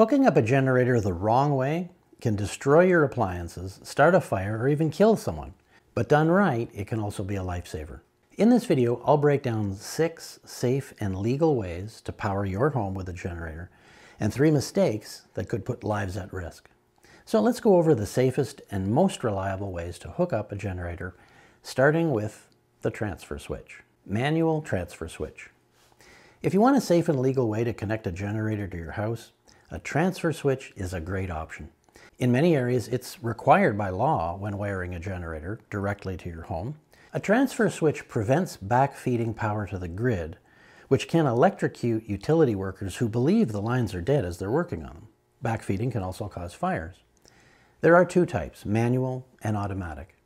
Hooking up a generator the wrong way can destroy your appliances, start a fire, or even kill someone. But done right, it can also be a lifesaver. In this video, I'll break down six safe and legal ways to power your home with a generator and three mistakes that could put lives at risk. So let's go over the safest and most reliable ways to hook up a generator, starting with the transfer switch. Manual transfer switch. If you want a safe and legal way to connect a generator to your house, a transfer switch is a great option. In many areas, it's required by law when wiring a generator directly to your home. A transfer switch prevents backfeeding power to the grid, which can electrocute utility workers who believe the lines are dead as they're working on them. Backfeeding can also cause fires. There are two types, manual and automatic.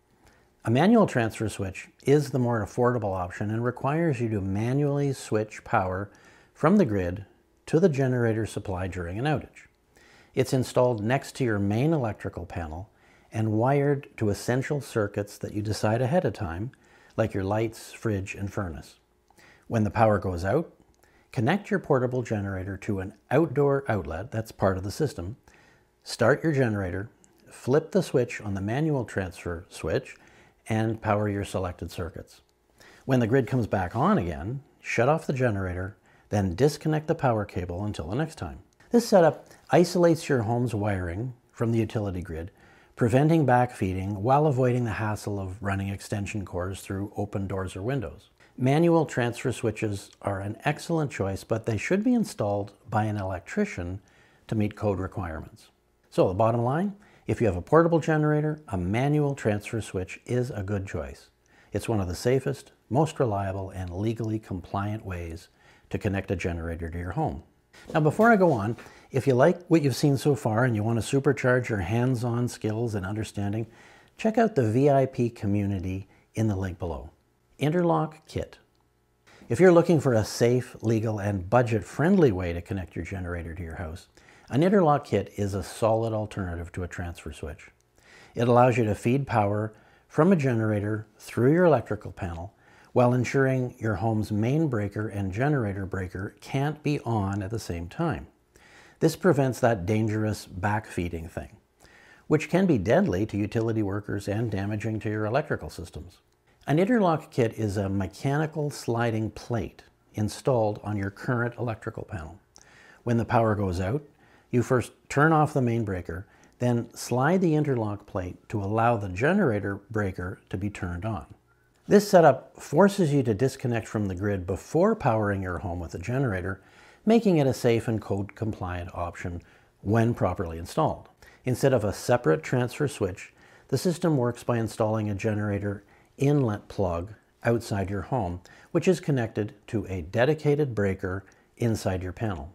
A manual transfer switch is the more affordable option and requires you to manually switch power from the grid to the generator supply during an outage. It's installed next to your main electrical panel and wired to essential circuits that you decide ahead of time, like your lights, fridge, and furnace. When the power goes out, connect your portable generator to an outdoor outlet that's part of the system, start your generator, flip the switch on the manual transfer switch, and power your selected circuits. When the grid comes back on again, shut off the generator, then disconnect the power cable until the next time. This setup isolates your home's wiring from the utility grid, preventing backfeeding while avoiding the hassle of running extension cords through open doors or windows. Manual transfer switches are an excellent choice, but they should be installed by an electrician to meet code requirements. So the bottom line, if you have a portable generator, a manual transfer switch is a good choice. It's one of the safest, most reliable, and legally compliant ways to connect a generator to your home. Now before I go on, if you like what you've seen so far and you want to supercharge your hands-on skills and understanding, check out the VIP community in the link below. Interlock Kit. If you're looking for a safe, legal, and budget-friendly way to connect your generator to your house, an interlock kit is a solid alternative to a transfer switch. It allows you to feed power from a generator through your electrical panel while ensuring your home's main breaker and generator breaker can't be on at the same time. This prevents that dangerous backfeeding thing, which can be deadly to utility workers and damaging to your electrical systems. An interlock kit is a mechanical sliding plate installed on your current electrical panel. When the power goes out, you first turn off the main breaker, then slide the interlock plate to allow the generator breaker to be turned on. This setup forces you to disconnect from the grid before powering your home with a generator, making it a safe and code compliant option when properly installed. Instead of a separate transfer switch, the system works by installing a generator inlet plug outside your home, which is connected to a dedicated breaker inside your panel.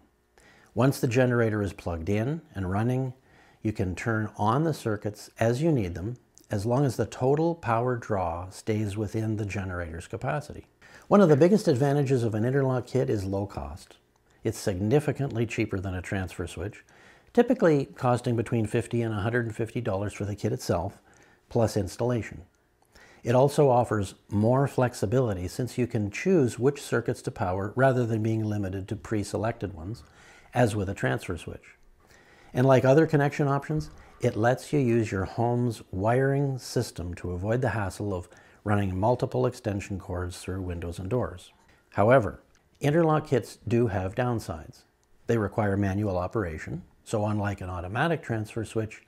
Once the generator is plugged in and running, you can turn on the circuits as you need them, as long as the total power draw stays within the generator's capacity. One of the biggest advantages of an interlock kit is low cost. It's significantly cheaper than a transfer switch, typically costing between 50 and $150 for the kit itself, plus installation. It also offers more flexibility since you can choose which circuits to power rather than being limited to pre-selected ones, as with a transfer switch. And like other connection options, it lets you use your home's wiring system to avoid the hassle of running multiple extension cords through windows and doors. However, interlock kits do have downsides. They require manual operation, so unlike an automatic transfer switch,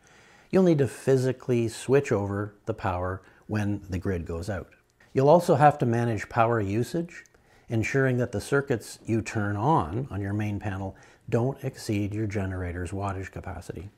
you'll need to physically switch over the power when the grid goes out. You'll also have to manage power usage, ensuring that the circuits you turn on on your main panel don't exceed your generator's wattage capacity.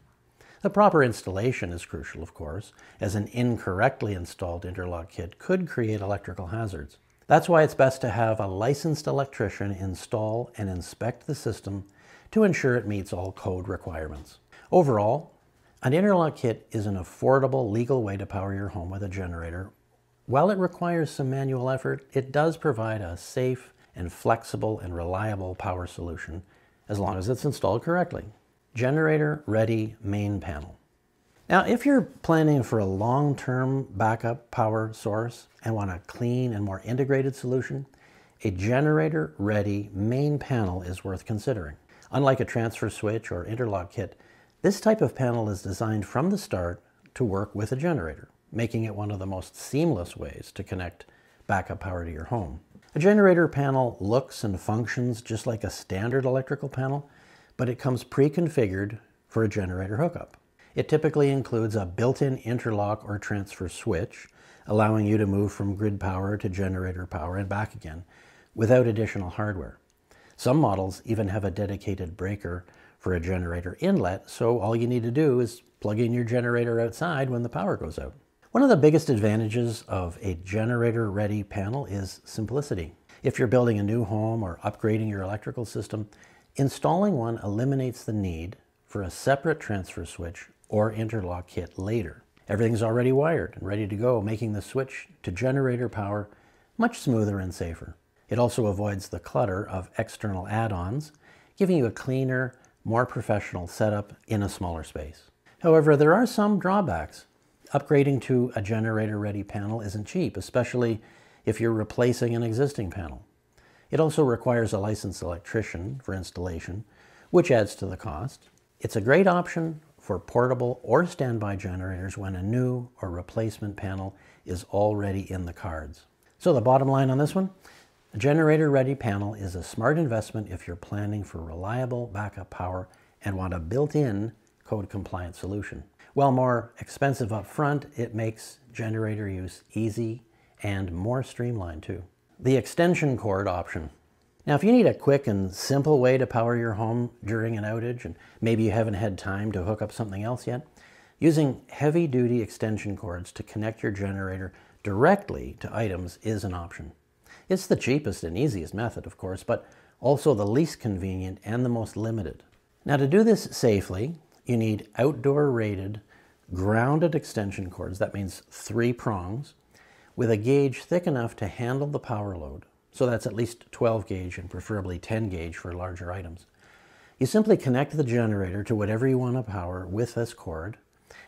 The proper installation is crucial, of course, as an incorrectly installed interlock kit could create electrical hazards. That's why it's best to have a licensed electrician install and inspect the system to ensure it meets all code requirements. Overall, an interlock kit is an affordable legal way to power your home with a generator. While it requires some manual effort, it does provide a safe and flexible and reliable power solution as long as it's installed correctly. Generator ready main panel. Now, if you're planning for a long-term backup power source and want a clean and more integrated solution, a generator ready main panel is worth considering. Unlike a transfer switch or interlock kit, this type of panel is designed from the start to work with a generator, making it one of the most seamless ways to connect backup power to your home. A generator panel looks and functions just like a standard electrical panel, but it comes pre-configured for a generator hookup. It typically includes a built-in interlock or transfer switch, allowing you to move from grid power to generator power and back again without additional hardware. Some models even have a dedicated breaker for a generator inlet, so all you need to do is plug in your generator outside when the power goes out. One of the biggest advantages of a generator-ready panel is simplicity. If you're building a new home or upgrading your electrical system, installing one eliminates the need for a separate transfer switch or interlock kit later. Everything's already wired and ready to go, making the switch to generator power much smoother and safer. It also avoids the clutter of external add-ons, giving you a cleaner, more professional setup in a smaller space. However, there are some drawbacks. Upgrading to a generator-ready panel isn't cheap, especially if you're replacing an existing panel. It also requires a licensed electrician for installation, which adds to the cost. It's a great option for portable or standby generators when a new or replacement panel is already in the cards. So the bottom line on this one, a generator-ready panel is a smart investment if you're planning for reliable backup power and want a built-in code-compliant solution. While more expensive up front, it makes generator use easy and more streamlined too. The extension cord option now, if you need a quick and simple way to power your home during an outage, and maybe you haven't had time to hook up something else yet, using heavy-duty extension cords to connect your generator directly to items is an option. It's the cheapest and easiest method, of course, but also the least convenient and the most limited. Now, to do this safely, you need outdoor-rated, grounded extension cords, that means three prongs, with a gauge thick enough to handle the power load so that's at least 12 gauge and preferably 10 gauge for larger items. You simply connect the generator to whatever you want to power with this cord,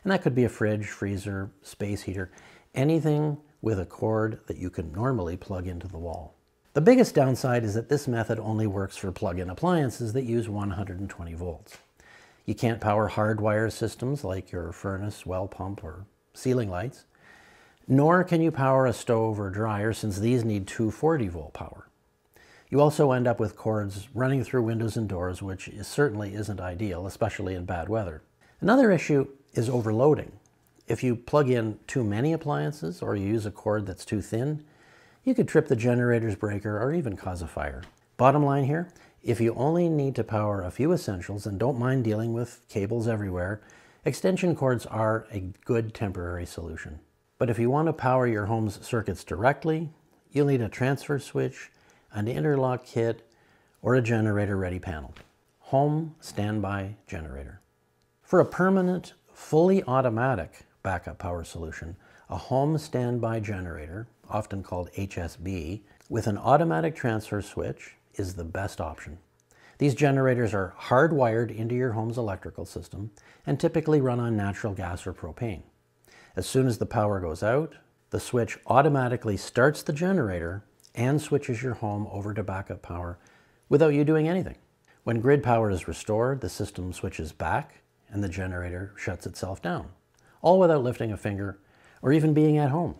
and that could be a fridge, freezer, space heater, anything with a cord that you can normally plug into the wall. The biggest downside is that this method only works for plug-in appliances that use 120 volts. You can't power hardwire systems like your furnace, well pump, or ceiling lights nor can you power a stove or dryer since these need 240 volt power. You also end up with cords running through windows and doors, which is, certainly isn't ideal, especially in bad weather. Another issue is overloading. If you plug in too many appliances or you use a cord that's too thin, you could trip the generator's breaker or even cause a fire. Bottom line here, if you only need to power a few essentials and don't mind dealing with cables everywhere, extension cords are a good temporary solution. But if you want to power your home's circuits directly, you'll need a transfer switch, an interlock kit, or a generator-ready panel. Home standby generator. For a permanent, fully automatic backup power solution, a home standby generator, often called HSB, with an automatic transfer switch is the best option. These generators are hardwired into your home's electrical system and typically run on natural gas or propane. As soon as the power goes out, the switch automatically starts the generator and switches your home over to backup power without you doing anything. When grid power is restored, the system switches back and the generator shuts itself down, all without lifting a finger or even being at home.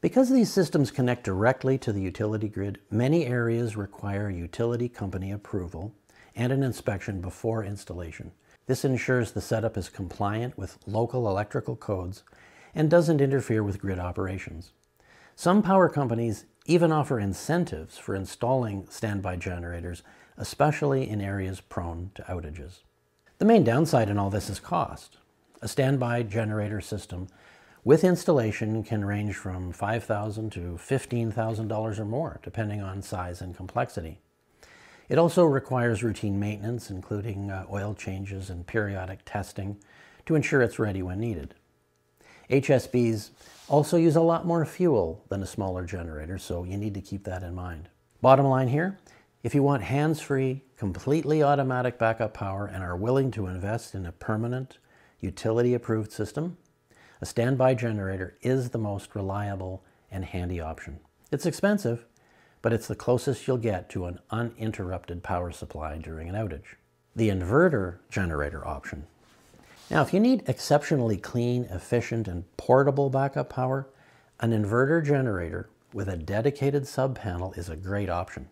Because these systems connect directly to the utility grid, many areas require utility company approval and an inspection before installation. This ensures the setup is compliant with local electrical codes and doesn't interfere with grid operations. Some power companies even offer incentives for installing standby generators, especially in areas prone to outages. The main downside in all this is cost. A standby generator system with installation can range from $5,000 to $15,000 or more, depending on size and complexity. It also requires routine maintenance, including uh, oil changes and periodic testing, to ensure it's ready when needed. HSBs also use a lot more fuel than a smaller generator, so you need to keep that in mind. Bottom line here, if you want hands-free, completely automatic backup power and are willing to invest in a permanent, utility-approved system, a standby generator is the most reliable and handy option. It's expensive, but it's the closest you'll get to an uninterrupted power supply during an outage. the inverter generator option. Now, if you need exceptionally clean, efficient, and portable backup power, an inverter generator with a dedicated sub-panel is a great option.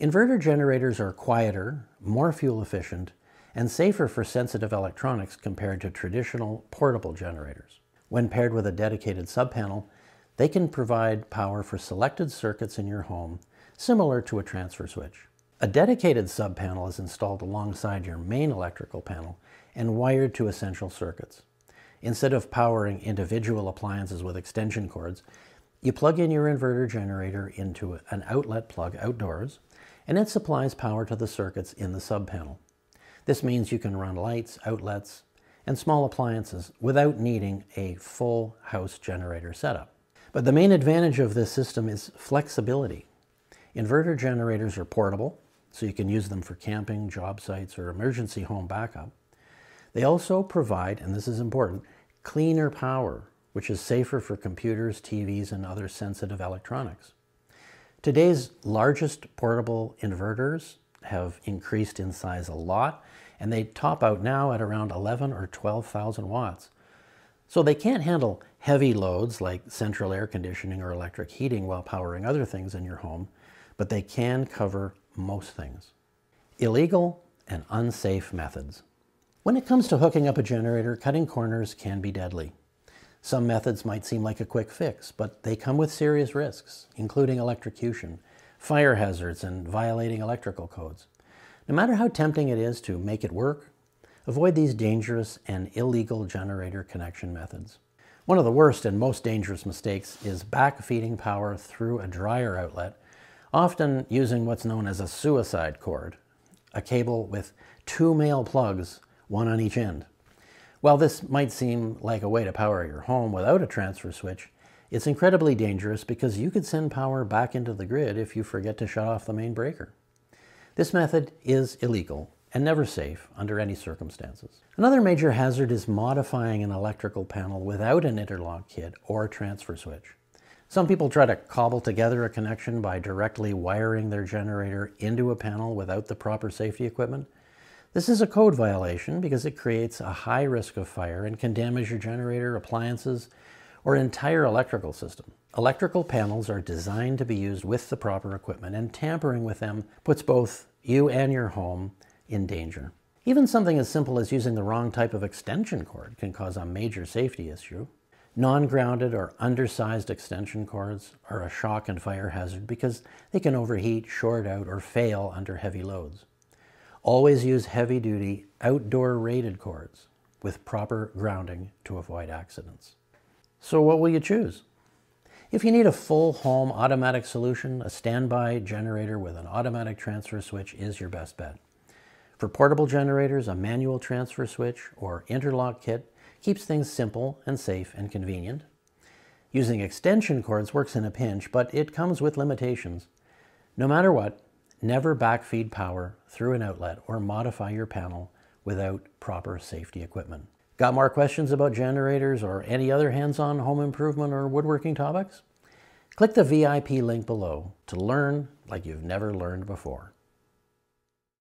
Inverter generators are quieter, more fuel efficient, and safer for sensitive electronics compared to traditional portable generators. When paired with a dedicated sub-panel, they can provide power for selected circuits in your home, similar to a transfer switch. A dedicated sub-panel is installed alongside your main electrical panel and wired to essential circuits. Instead of powering individual appliances with extension cords, you plug in your inverter generator into an outlet plug outdoors, and it supplies power to the circuits in the sub-panel. This means you can run lights, outlets, and small appliances without needing a full house generator setup. But the main advantage of this system is flexibility. Inverter generators are portable, so you can use them for camping, job sites, or emergency home backup. They also provide, and this is important, cleaner power, which is safer for computers, TVs, and other sensitive electronics. Today's largest portable inverters have increased in size a lot, and they top out now at around 11 or 12,000 watts. So they can't handle heavy loads like central air conditioning or electric heating while powering other things in your home, but they can cover most things. Illegal and unsafe methods. When it comes to hooking up a generator, cutting corners can be deadly. Some methods might seem like a quick fix, but they come with serious risks, including electrocution, fire hazards, and violating electrical codes. No matter how tempting it is to make it work, avoid these dangerous and illegal generator connection methods. One of the worst and most dangerous mistakes is backfeeding power through a dryer outlet often using what's known as a suicide cord, a cable with two male plugs, one on each end. While this might seem like a way to power your home without a transfer switch, it's incredibly dangerous because you could send power back into the grid if you forget to shut off the main breaker. This method is illegal and never safe under any circumstances. Another major hazard is modifying an electrical panel without an interlock kit or transfer switch. Some people try to cobble together a connection by directly wiring their generator into a panel without the proper safety equipment. This is a code violation because it creates a high risk of fire and can damage your generator, appliances, or entire electrical system. Electrical panels are designed to be used with the proper equipment and tampering with them puts both you and your home in danger. Even something as simple as using the wrong type of extension cord can cause a major safety issue. Non-grounded or undersized extension cords are a shock and fire hazard because they can overheat, short out, or fail under heavy loads. Always use heavy-duty, outdoor rated cords with proper grounding to avoid accidents. So what will you choose? If you need a full home automatic solution, a standby generator with an automatic transfer switch is your best bet. For portable generators, a manual transfer switch or interlock kit keeps things simple and safe and convenient. Using extension cords works in a pinch, but it comes with limitations. No matter what, never backfeed power through an outlet or modify your panel without proper safety equipment. Got more questions about generators or any other hands-on home improvement or woodworking topics? Click the VIP link below to learn like you've never learned before.